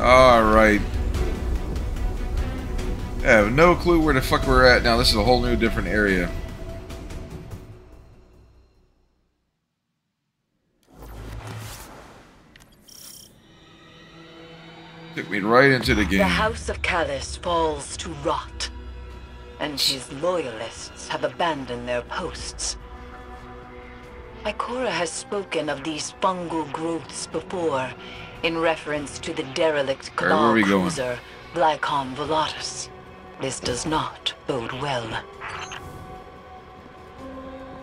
Alright. I have no clue where the fuck we're at now. This is a whole new different area. Took me right into the game. The House of Calus falls to rot, and his loyalists have abandoned their posts. Ikora has spoken of these fungal growths before, in reference to the derelict Alright, where are Cabal we going? cruiser Glykon Volatus. This does not bode well.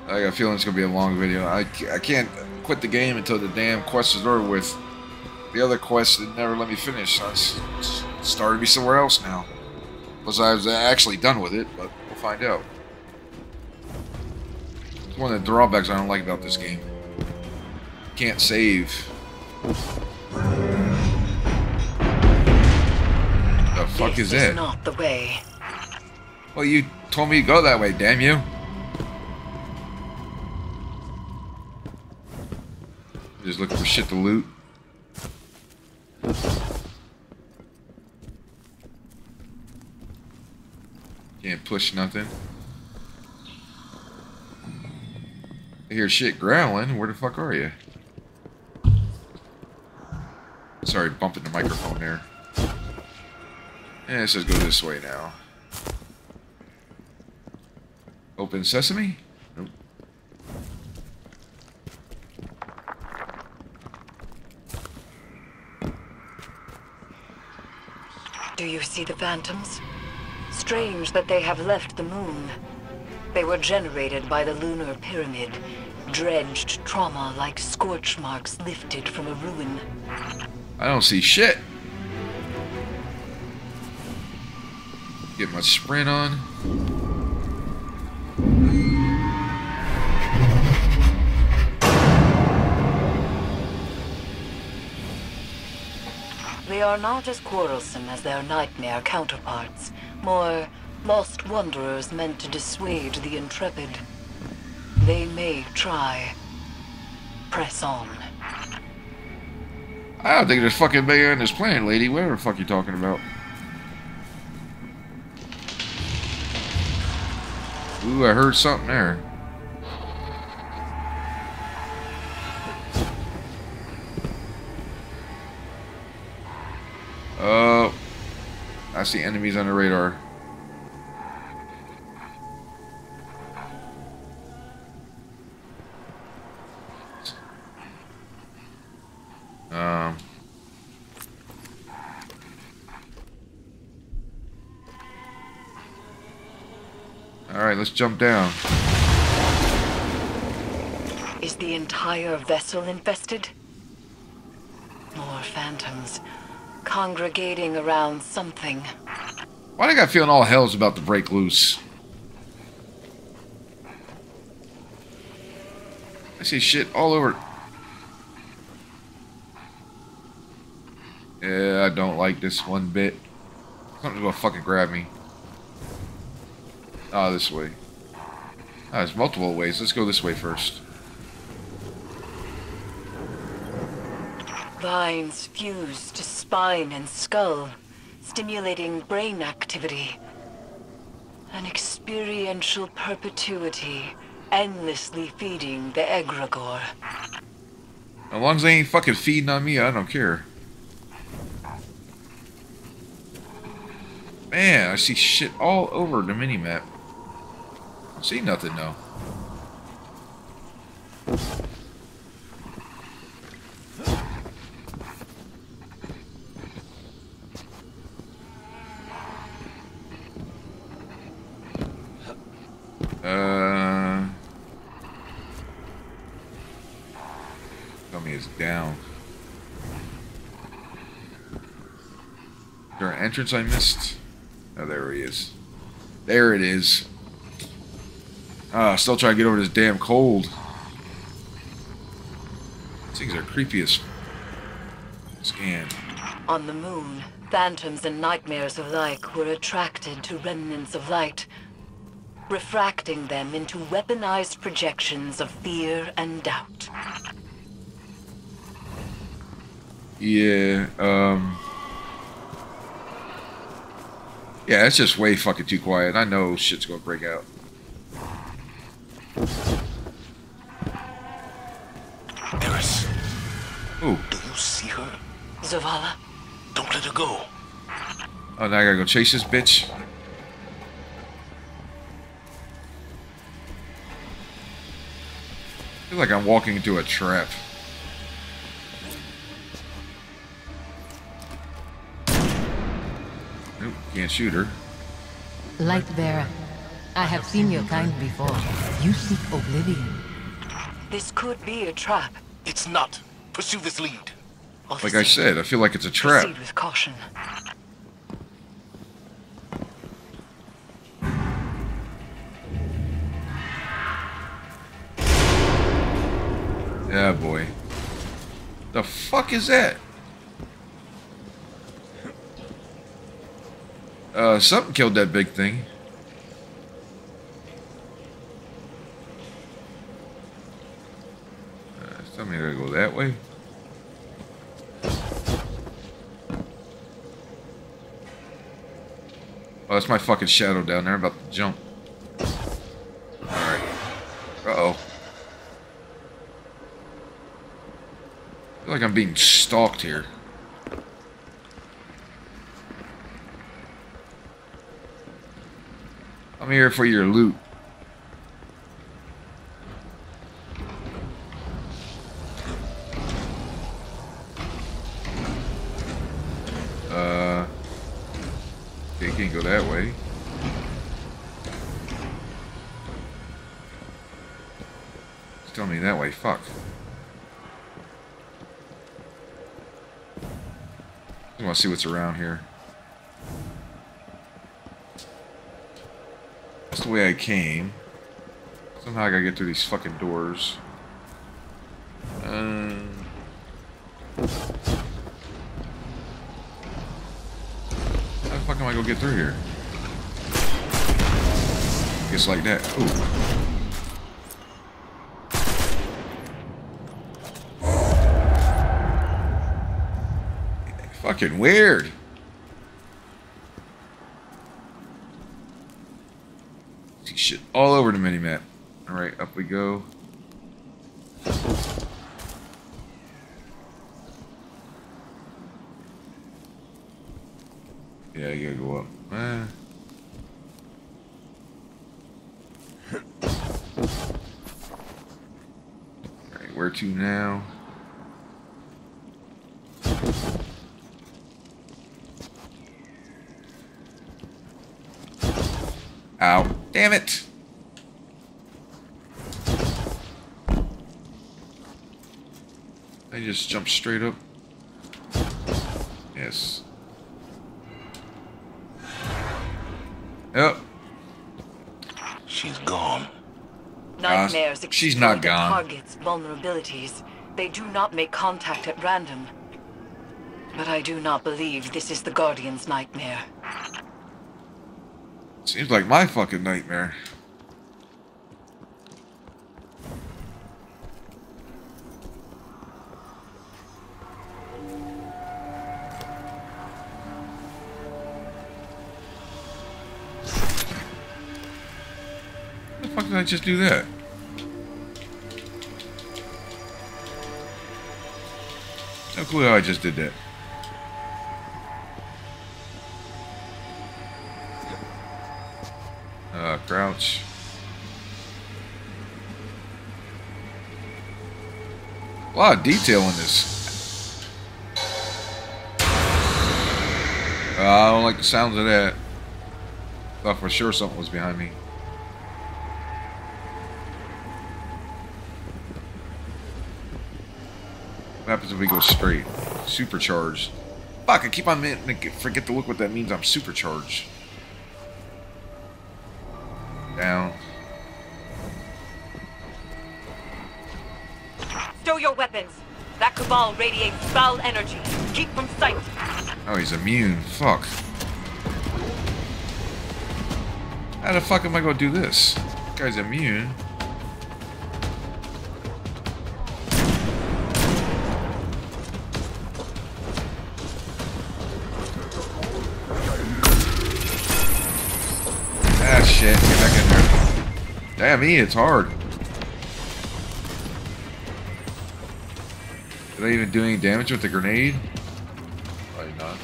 I got a feeling it's gonna be a long video. I, I can't quit the game until the damn quest is over with. The other quest did never let me finish. So it's, it's started me somewhere else now. Plus, I was actually done with it, but we'll find out. It's one of the drawbacks I don't like about this game. Can't save. Fuck this is it? not the way. Well, you told me to go that way, damn you. Just looking for shit to loot. Can't push nothing. I hear shit growling. Where the fuck are you? Sorry, bumping the microphone there. Yeah, it says go this way now. Open sesame? Nope. Do you see the phantoms? Strange that they have left the moon. They were generated by the lunar pyramid, dredged trauma like scorch marks lifted from a ruin. I don't see shit. Get my sprint on. They are not as quarrelsome as their nightmare counterparts, more lost wanderers meant to dissuade the intrepid. They may try. Press on. I don't think there's fucking bigger on this planet, lady. Whatever the fuck you talking about. Ooh, I heard something there. Oh, I see enemies on the radar. Jump down. Is the entire vessel infested? More phantoms, congregating around something. Why do I got feeling all hell's about to break loose? I see shit all over. Yeah, I don't like this one bit. Something's gonna fucking grab me. Ah, this way. Ah, there's multiple ways. Let's go this way first. Vines fuse to spine and skull, stimulating brain activity. An experiential perpetuity, endlessly feeding the egregore. As long as they ain't fucking feeding on me, I don't care. Man, I see shit all over the minimap. See nothing though. Uh, me down. Is there an entrance I missed? Oh, there he is. There it is. Ah, still trying to get over this damn cold. These things are creepy as scan. On the moon, phantoms and nightmares alike were attracted to remnants of light, refracting them into weaponized projections of fear and doubt. Yeah, um... Yeah, it's just way fucking too quiet. I know shit's gonna break out. Eris, Ooh. do you see her? Zavala, Don't let her go. Oh, now I gotta go chase this bitch. I feel like I'm walking into a trap. Nope, can't shoot her. Light bearer, I have seen your kind before. You seek oblivion. this could be a trap. It's not. Pursue this lead. Like I said, I feel like it's a trap. Proceed with caution. Yeah, boy. The fuck is that? Uh, something killed that big thing. Me gotta go that way. Oh, that's my fucking shadow down there. About to jump. Alright. Uh-oh. Feel like I'm being stalked here. I'm here for your loot. Uh, okay, can't go that way. Just tell me that way. Fuck. I want to see what's around here. That's the way I came. Somehow I gotta get through these fucking doors. Um, how the fuck am I gonna get through here? Just like that. Ooh. Fucking weird. See shit all over the mini-map. Alright, up we go. Yeah, you gotta go up. Eh. Alright, where to now? Ow. Damn it! I just jumped straight up. Yes. Yep. She's gone. Nightmares Uh, she's not gone. target's vulnerabilities. They do not make contact at random. But I do not believe this is the Guardian's nightmare. Seems like my fucking nightmare. Fuck did I just do that? No clue how I just did that. Crouch. A lot of detail in this. Uh, I don't like the sounds of that. Thought for sure something was behind me. What happens if we go straight? Supercharged. Fuck, I keep on forget to look what that means. I'm supercharged. Down. Stow your weapons! That cabal radiates foul energy. Keep from sight. Oh, he's immune. Fuck. How the fuck am I gonna do this? guy's immune. Damn, me, it's hard. Did I even do any damage with the grenade? Probably not.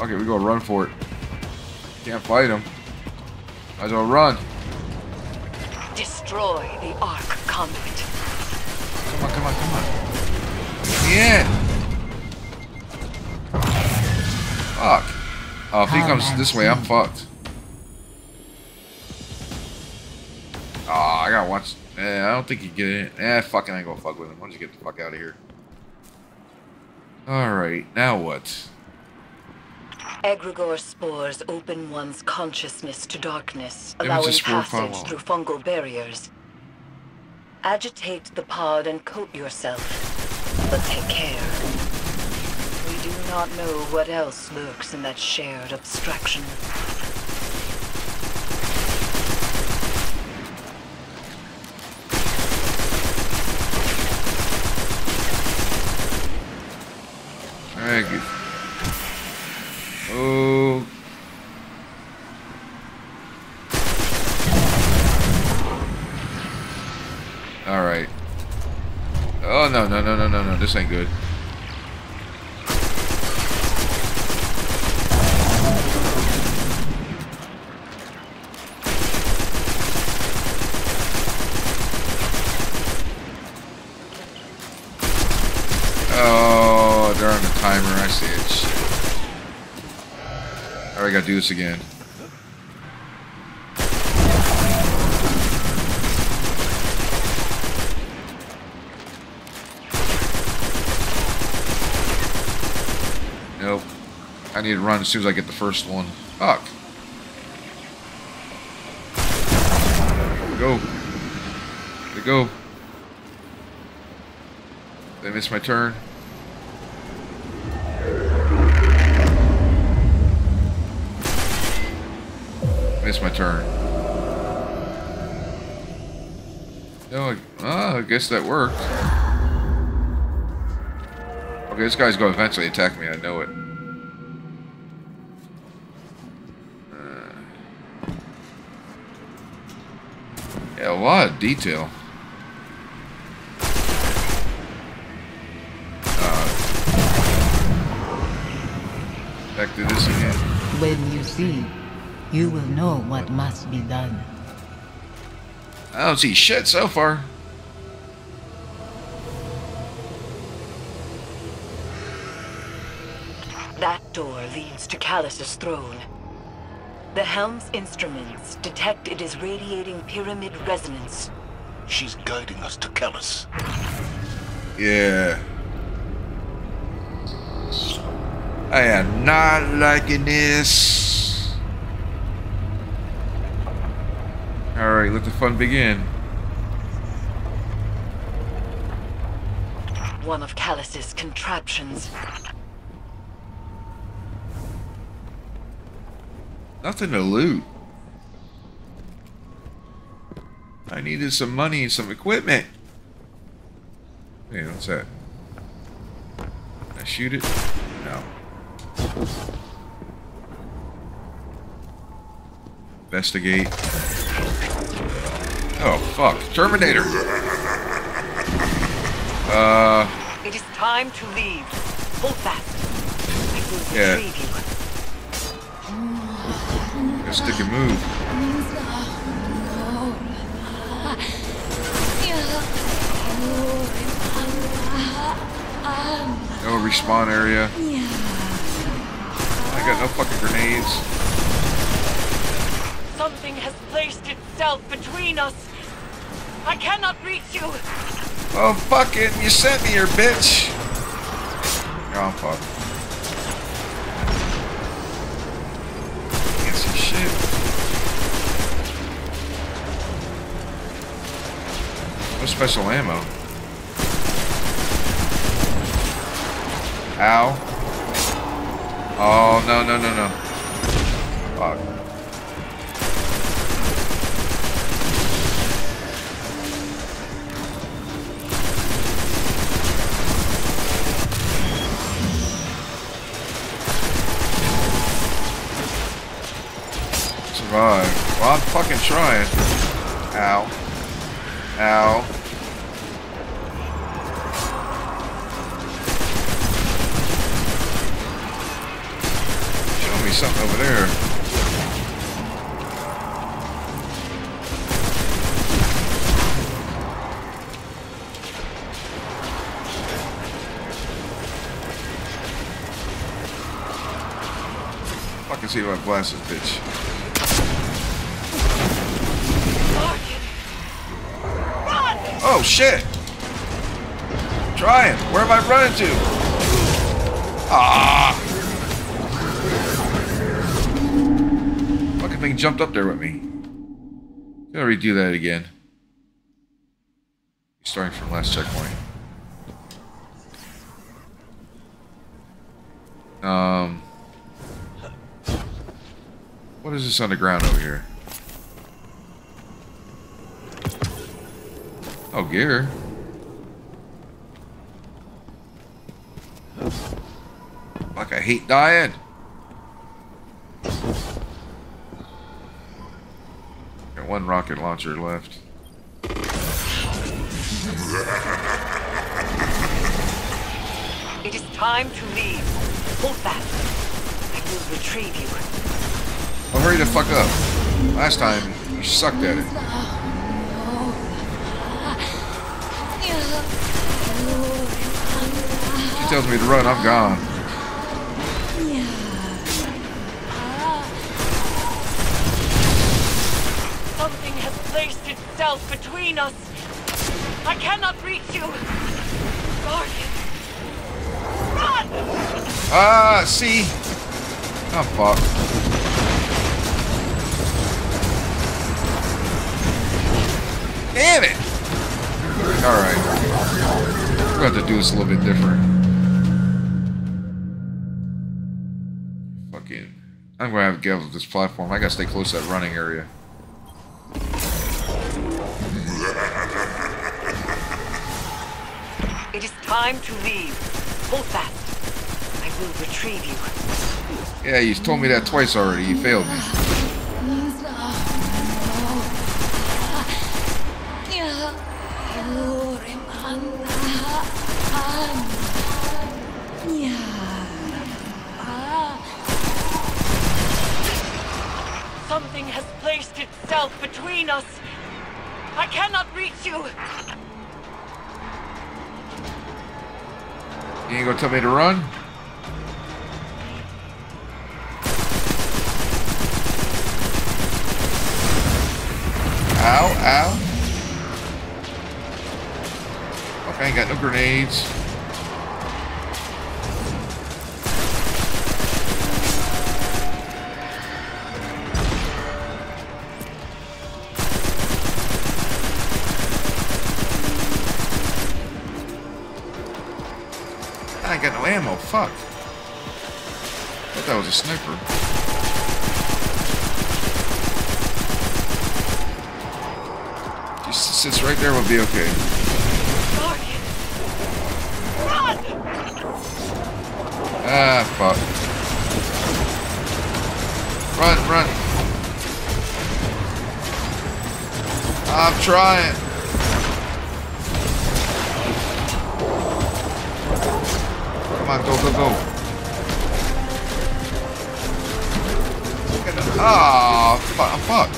Okay, we go run for it. Can't fight him. Might as well run. Destroy the Arc conduit. Come on, come on, come on. Yeah. Fuck. Oh, if he comes this way, I'm fucked. I gotta watch. Eh, I don't think he get in. Eh, fucking, I ain't gonna fuck with him. Why don't you get the fuck out of here? Alright, now what? Egregore spores open one's consciousness to darkness, allowing passage through fungal barriers. Agitate the pod and coat yourself, but take care. We do not know what else lurks in that shared abstraction. Alright, good. Oh. Alright. Oh, no, no, no, no, no, no. This ain't good. Oh, they're on the timer. I see it. Shit. Alright, I gotta do this again. Nope. I need to run as soon as I get the first one. Fuck. Go. Gotta go. Did I miss my turn? Missed my turn. Oh, I guess that worked. Okay, this guy's going to eventually attack me. I know it. Uh, yeah, a lot of detail. Uh, back to this again. When you see, you will know what must be done. I don't see shit so far. That door leads to Calus's throne. The helm's instruments detect it is radiating pyramid resonance. She's guiding us to Calus. Yeah. I am not liking this. Alright, let the fun begin. One of Calus's contraptions. Nothing to loot. I needed some money and some equipment. Hey, what's that? Can I shoot it? No. Investigate. Oh, fuck. Terminator! Uh, It is time to leave. Hold fast. I will Yeah. retrieve you. gotta stick and move. No respawn area. I got no fucking grenades. Something has placed itself between us. I cannot reach you. Oh, fuck it. you sent me here, bitch. Oh, fuck. Can't see shit. No special ammo. Ow. Oh, no, no, no, no. Fuck. Fucking trying. Ow. Ow. Show me something over there. Fucking see blast this bitch. Oh shit! Trying. Where am I running to? Ah! Fucking thing jumped up there with me. Gotta redo that again. Starting from last checkpoint. Um. What is this underground over here? Oh, gear. Fuck, I hate dying. Got one rocket launcher left. It is time to leave. Hold fast. I will retrieve you. Well, hurry the fuck up. Last time, you sucked at it. She tells me to run, I'm gone. Something has placed itself between us. I cannot reach you. Guardian. Run! Ah, see? Oh, fuck. Damn it! Alright. We're going to have to do this a little bit different. Fucking. I'm going to have to get off this platform. I got to stay close to that running area. It is time to leave. Hold fast. I will retrieve you. Yeah, you told me that twice already. You failed me. Something has placed itself between us. I cannot reach you. You ain't gonna tell me to run? Ow, ow. I ain't got no grenades. Ammo, fuck. thought that was a sniper. Just sits right there, we'll be okay. Run! Ah, fuck. Run, run. I'm trying. Come on, go, go, go. Ah, fuck, fuck.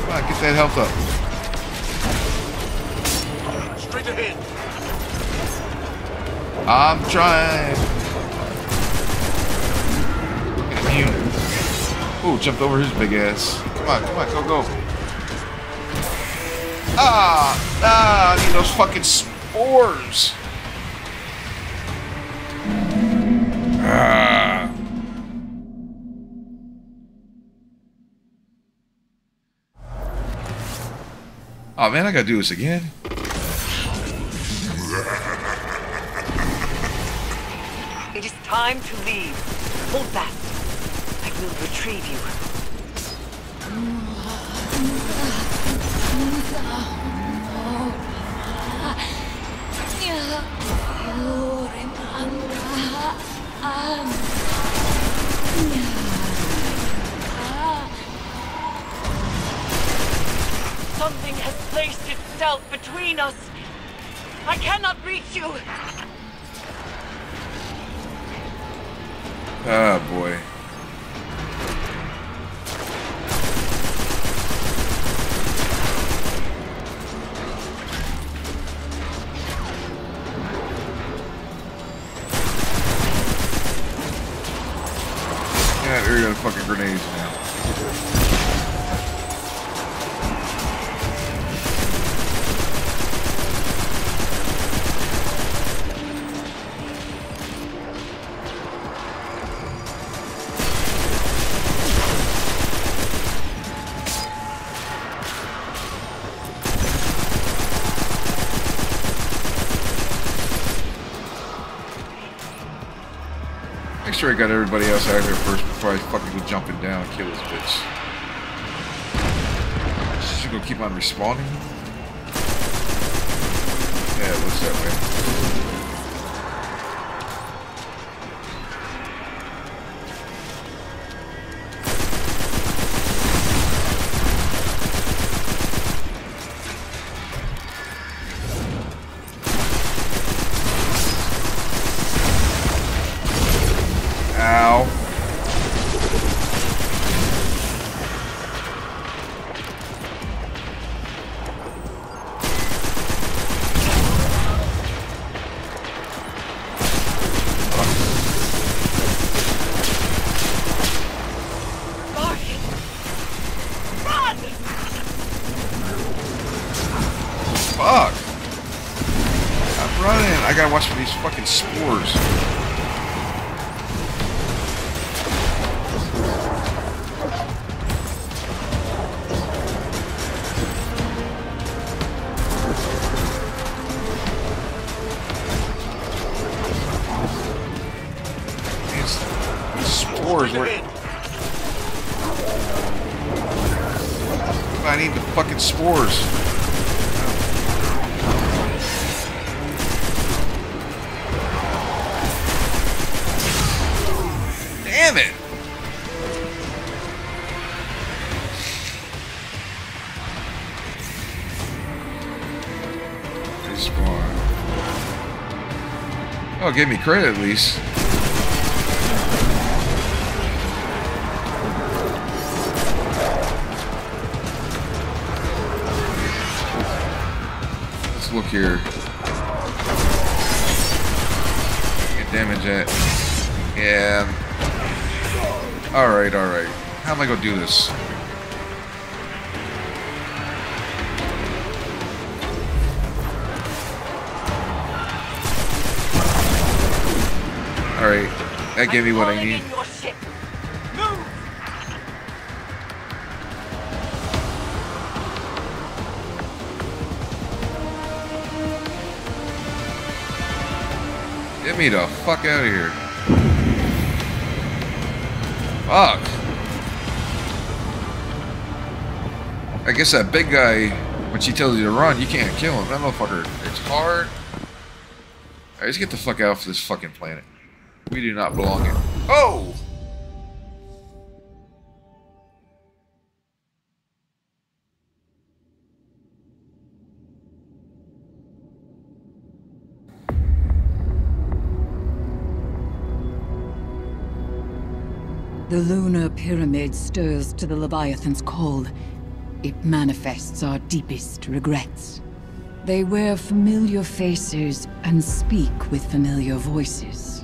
Come on, get that health up. Straight ahead. I'm trying. Immune. Ooh, jumped over his big ass. Come on, come on, go, go. Ah, ah, I need those fucking spores. Oh man, I gotta do this again. It is time to leave. Hold fast. I will retrieve you. Between us. I cannot reach you. Ah, boy. Make sure I got everybody else out of here first before I fucking go jumping down and kill this bitch. She's gonna keep on respawning? Yeah, looks that way. Oh, give me credit at least. Let's look here. Get damage at. Yeah. Alright, alright. How am I gonna do this? Alright. That gave me what I need. Get me the fuck out of here. Fuck. I guess that big guy, when she tells you to run, you can't kill him. That motherfucker, it's hard. Alright, let's get the fuck out of this fucking planet. We do not belong here. Oh! The lunar pyramid stirs to the Leviathan's call. It manifests our deepest regrets. They wear familiar faces and speak with familiar voices.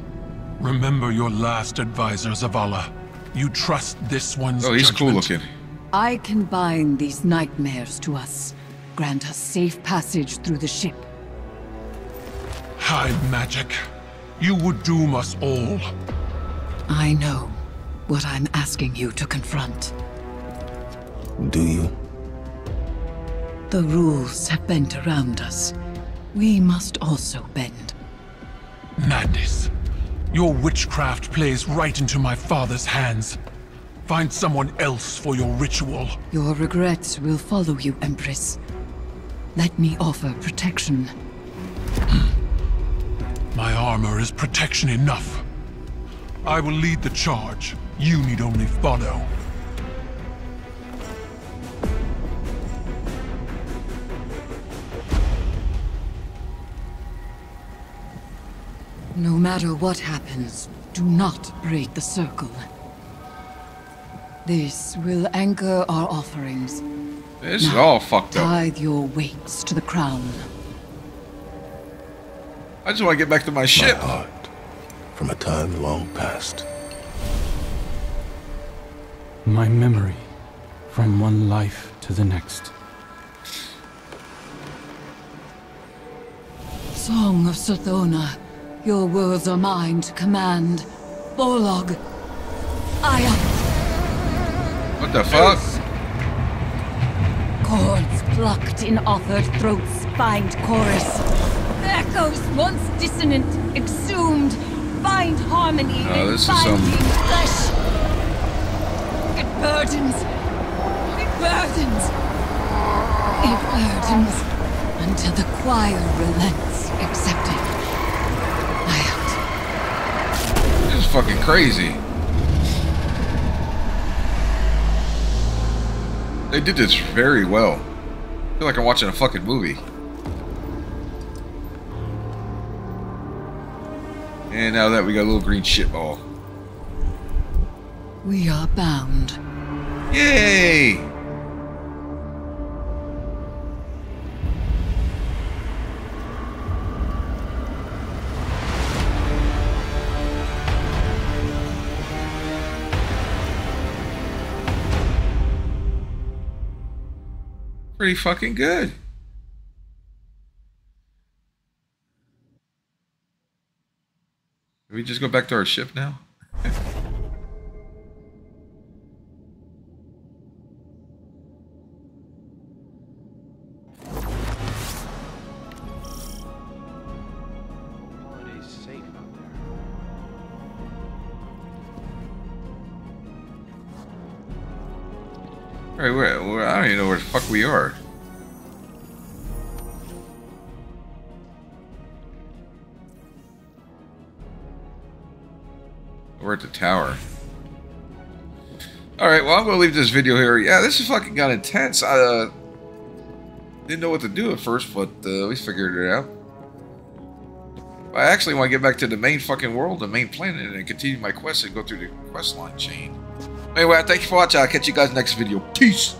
Remember your last advisor, Zavala. You trust this one's Oh, he's cool looking. I can bind these nightmares to us, grant us safe passage through the ship. High magic. You would doom us all. I know what I'm asking you to confront. Do you? The rules have bent around us. We must also bend. Madness. Your witchcraft plays right into my father's hands. Find someone else for your ritual. Your regrets will follow you, Empress. Let me offer protection. My armor is protection enough. I will lead the charge. You need only follow. No matter what happens, do not break the circle. This will anchor our offerings. This is all fucked up. Tithe your weights to the crown. I just want to get back to my ship. My heart, from a time long past. My memory, from one life to the next. Song of Savathûn, your words are mine to command. Bolog, I am What the fuck? chords plucked in offered throats find chorus. Echoes once dissonant, exhumed, find harmony Oh, in is some- flesh. It burdens. It burdens. It burdens until the choir relents, accepting. Fucking crazy. They did this very well. I feel like I'm watching a fucking movie. And now that we got a little green shit ball. We are bound. Yay! Pretty fucking good. We just go back to our ship now? We are. We're at the tower. Alright, well, I'm going to leave this video here. Yeah, this is fucking got intense. I uh, didn't know what to do at first, but uh, we figured it out. I actually want to get back to the main fucking world, the main planet, and continue my quest and go through the quest line chain. Anyway, thank you for watching. I'll catch you guys next video. Peace!